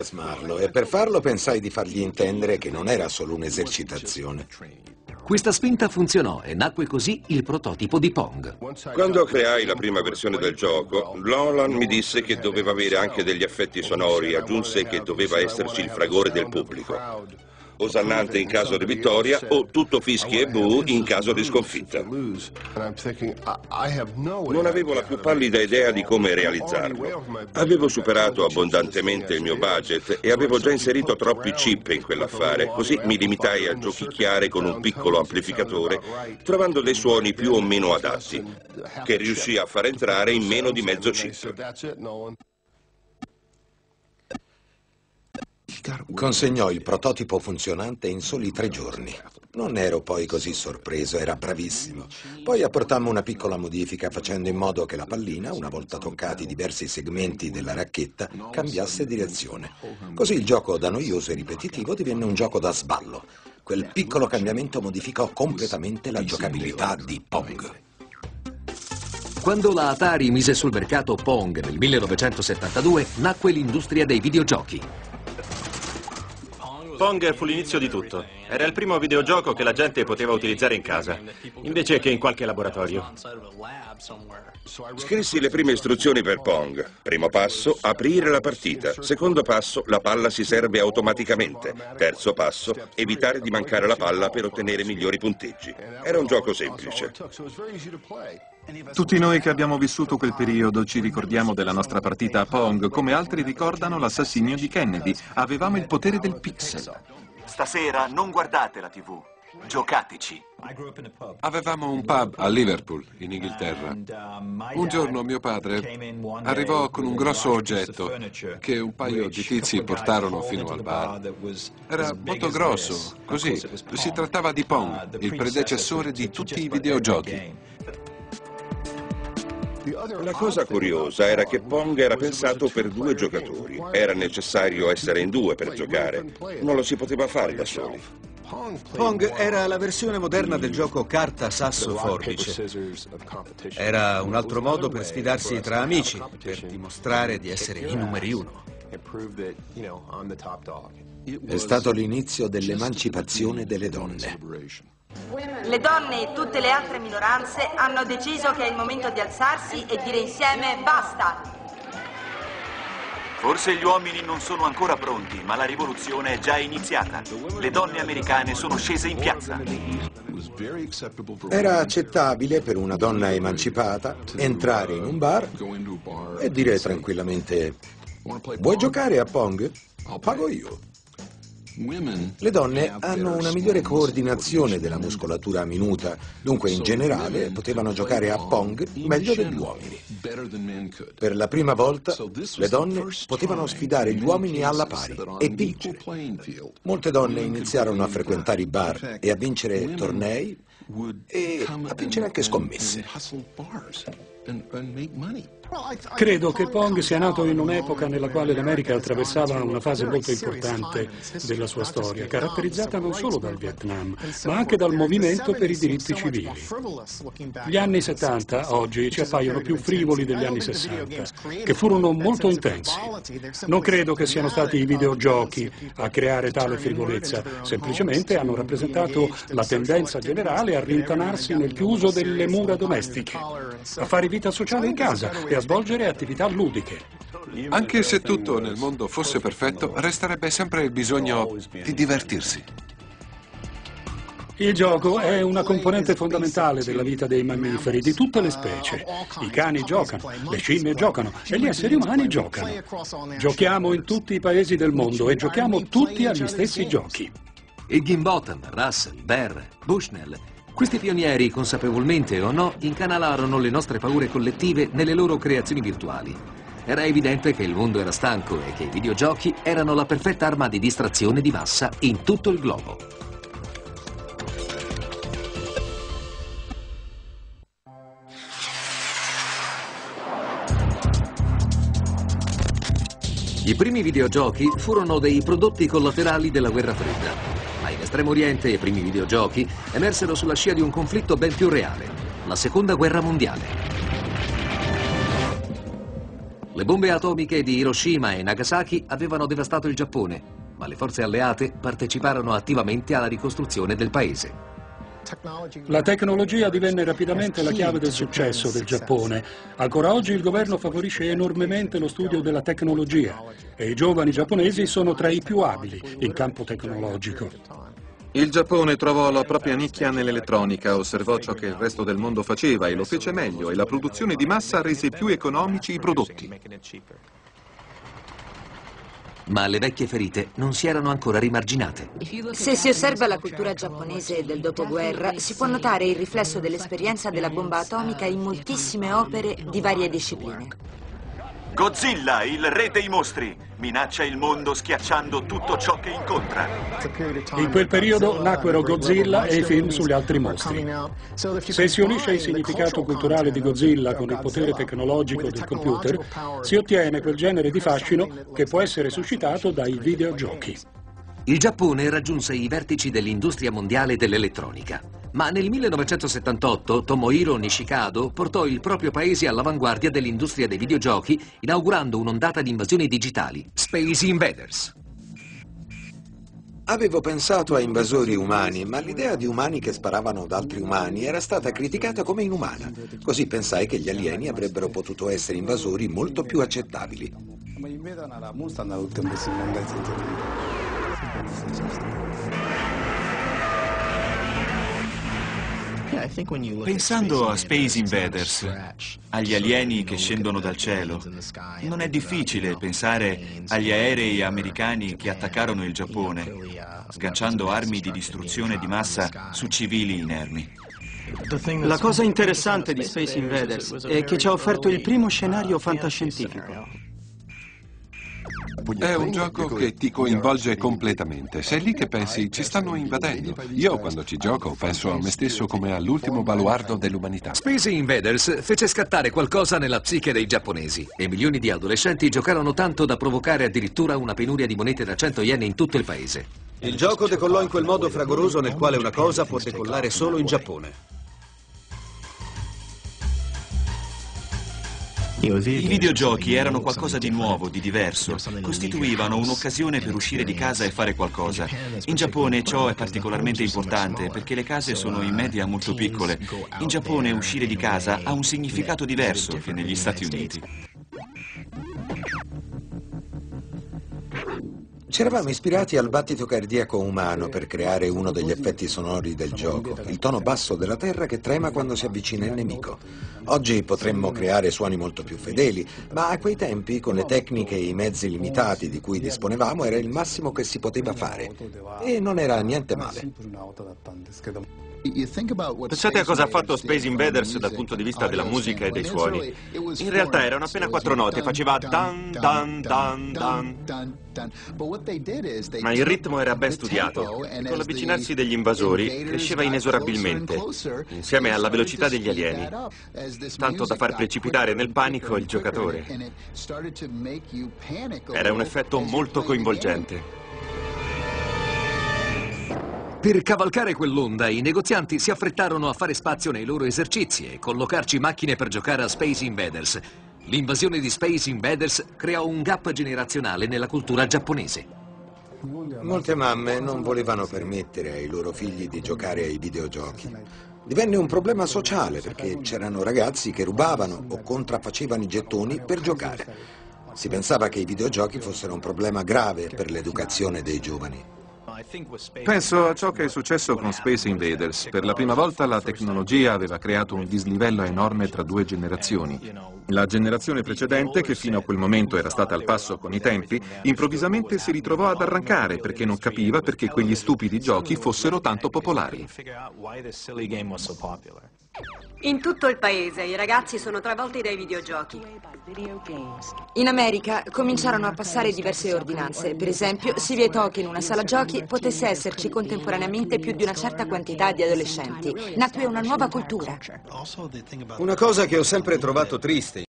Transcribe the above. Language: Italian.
entusiasmarlo e per farlo pensai di fargli intendere che non era solo un'esercitazione. Questa spinta funzionò e nacque così il prototipo di Pong. Quando creai la prima versione del gioco, Nolan mi disse che doveva avere anche degli effetti sonori e aggiunse che doveva esserci il fragore del pubblico osannante in caso di vittoria o tutto fischi e bu in caso di sconfitta. Non avevo la più pallida idea di come realizzarlo. Avevo superato abbondantemente il mio budget e avevo già inserito troppi chip in quell'affare, così mi limitai a giochicchiare con un piccolo amplificatore, trovando dei suoni più o meno adatti, che riuscì a far entrare in meno di mezzo chip. Consegnò il prototipo funzionante in soli tre giorni. Non ero poi così sorpreso, era bravissimo. Poi apportammo una piccola modifica facendo in modo che la pallina, una volta toccati diversi segmenti della racchetta, cambiasse direzione. Così il gioco da noioso e ripetitivo divenne un gioco da sballo. Quel piccolo cambiamento modificò completamente la giocabilità di Pong. Quando la Atari mise sul mercato Pong nel 1972, nacque l'industria dei videogiochi. Pong fu l'inizio di tutto. Era il primo videogioco che la gente poteva utilizzare in casa, invece che in qualche laboratorio. Scrissi le prime istruzioni per Pong. Primo passo, aprire la partita. Secondo passo, la palla si serve automaticamente. Terzo passo, evitare di mancare la palla per ottenere migliori punteggi. Era un gioco semplice. Tutti noi che abbiamo vissuto quel periodo ci ricordiamo della nostra partita a Pong, come altri ricordano l'assassinio di Kennedy. Avevamo il potere del pixel. Stasera non guardate la TV, giocateci. Avevamo un pub a Liverpool, in Inghilterra. Un giorno mio padre arrivò con un grosso oggetto che un paio di tizi portarono fino al bar. Era molto grosso, così. Si trattava di Pong, il predecessore di tutti i videogiochi. La cosa curiosa era che Pong era pensato per due giocatori. Era necessario essere in due per giocare. Non lo si poteva fare da soli. Pong era la versione moderna del gioco carta, sasso, forbice. Era un altro modo per sfidarsi tra amici, per dimostrare di essere i numeri uno. È stato l'inizio dell'emancipazione delle donne. Le donne e tutte le altre minoranze hanno deciso che è il momento di alzarsi e dire insieme basta. Forse gli uomini non sono ancora pronti, ma la rivoluzione è già iniziata. Le donne americane sono scese in piazza. Era accettabile per una donna emancipata entrare in un bar e dire tranquillamente Vuoi giocare a Pong? Pago io. Le donne hanno una migliore coordinazione della muscolatura minuta, dunque in generale potevano giocare a Pong meglio degli uomini. Per la prima volta le donne potevano sfidare gli uomini alla pari e vincere. Molte donne iniziarono a frequentare i bar e a vincere tornei e a vincere anche scommesse. Credo che Pong sia nato in un'epoca nella quale l'America attraversava una fase molto importante della sua storia, caratterizzata non solo dal Vietnam, ma anche dal movimento per i diritti civili. Gli anni 70 oggi ci appaiono più frivoli degli anni 60, che furono molto intensi. Non credo che siano stati i videogiochi a creare tale frivolezza, semplicemente hanno rappresentato la tendenza generale a rintanarsi nel chiuso delle mura domestiche, a fare vita sociale in casa e a svolgere attività ludiche. Anche se tutto nel mondo fosse perfetto, resterebbe sempre il bisogno di divertirsi. Il gioco è una componente fondamentale della vita dei mammiferi, di tutte le specie. I cani giocano, le scimmie giocano e gli esseri umani giocano. Giochiamo in tutti i paesi del mondo e giochiamo tutti agli stessi giochi. Higginbottom, Russell, Bear, Bushnell questi pionieri, consapevolmente o no, incanalarono le nostre paure collettive nelle loro creazioni virtuali. Era evidente che il mondo era stanco e che i videogiochi erano la perfetta arma di distrazione di massa in tutto il globo. I primi videogiochi furono dei prodotti collaterali della guerra fredda. Estremo Oriente i primi videogiochi emersero sulla scia di un conflitto ben più reale, la Seconda Guerra Mondiale. Le bombe atomiche di Hiroshima e Nagasaki avevano devastato il Giappone, ma le forze alleate parteciparono attivamente alla ricostruzione del paese. La tecnologia divenne rapidamente la chiave del successo del Giappone. Ancora oggi il governo favorisce enormemente lo studio della tecnologia e i giovani giapponesi sono tra i più abili in campo tecnologico. Il Giappone trovò la propria nicchia nell'elettronica, osservò ciò che il resto del mondo faceva e lo fece meglio e la produzione di massa rese più economici i prodotti. Ma le vecchie ferite non si erano ancora rimarginate. Se si osserva la cultura giapponese del dopoguerra, si può notare il riflesso dell'esperienza della bomba atomica in moltissime opere di varie discipline. Godzilla, il re dei mostri, minaccia il mondo schiacciando tutto ciò che incontra. In quel periodo nacquero Godzilla e i film sugli altri mostri. Se si unisce il significato culturale di Godzilla con il potere tecnologico del computer, si ottiene quel genere di fascino che può essere suscitato dai videogiochi. Il Giappone raggiunse i vertici dell'industria mondiale dell'elettronica. Ma nel 1978 Tomohiro Nishikado portò il proprio paese all'avanguardia dell'industria dei videogiochi inaugurando un'ondata di invasioni digitali, Space Invaders. Avevo pensato a invasori umani, ma l'idea di umani che sparavano ad altri umani era stata criticata come inumana. Così pensai che gli alieni avrebbero potuto essere invasori molto più accettabili. Pensando a Space Invaders, agli alieni che scendono dal cielo, non è difficile pensare agli aerei americani che attaccarono il Giappone, sganciando armi di distruzione di massa su civili inermi. La cosa interessante di Space Invaders è che ci ha offerto il primo scenario fantascientifico. È un gioco che ti coinvolge completamente. Sei lì che pensi, ci stanno invadendo. Io quando ci gioco penso a me stesso come all'ultimo baluardo dell'umanità. Space Invaders fece scattare qualcosa nella psiche dei giapponesi e milioni di adolescenti giocarono tanto da provocare addirittura una penuria di monete da 100 yen in tutto il paese. Il gioco decollò in quel modo fragoroso nel quale una cosa può decollare solo in Giappone. I videogiochi erano qualcosa di nuovo, di diverso, costituivano un'occasione per uscire di casa e fare qualcosa. In Giappone ciò è particolarmente importante perché le case sono in media molto piccole. In Giappone uscire di casa ha un significato diverso che negli Stati Uniti. Ci eravamo ispirati al battito cardiaco umano per creare uno degli effetti sonori del gioco, il tono basso della terra che trema quando si avvicina il nemico. Oggi potremmo creare suoni molto più fedeli, ma a quei tempi, con le tecniche e i mezzi limitati di cui disponevamo, era il massimo che si poteva fare. E non era niente male. Pensate a cosa ha fatto Space Invaders dal punto di vista della musica e dei suoni. In realtà erano appena quattro note, faceva dan dan dan dan. Ma il ritmo era ben studiato e con l'avvicinarsi degli invasori cresceva inesorabilmente, insieme alla velocità degli alieni, tanto da far precipitare nel panico il giocatore. Era un effetto molto coinvolgente. Per cavalcare quell'onda, i negozianti si affrettarono a fare spazio nei loro esercizi e collocarci macchine per giocare a Space Invaders. L'invasione di Space Invaders creò un gap generazionale nella cultura giapponese. Molte mamme non volevano permettere ai loro figli di giocare ai videogiochi. Divenne un problema sociale perché c'erano ragazzi che rubavano o contraffacevano i gettoni per giocare. Si pensava che i videogiochi fossero un problema grave per l'educazione dei giovani. Penso a ciò che è successo con Space Invaders. Per la prima volta la tecnologia aveva creato un dislivello enorme tra due generazioni. La generazione precedente, che fino a quel momento era stata al passo con i tempi, improvvisamente si ritrovò ad arrancare perché non capiva perché quegli stupidi giochi fossero tanto popolari. In tutto il paese i ragazzi sono travolti dai videogiochi. In America cominciarono a passare diverse ordinanze. Per esempio, si vietò che in una sala giochi potesse esserci contemporaneamente più di una certa quantità di adolescenti. Nacque una nuova cultura. Una cosa che ho sempre trovato triste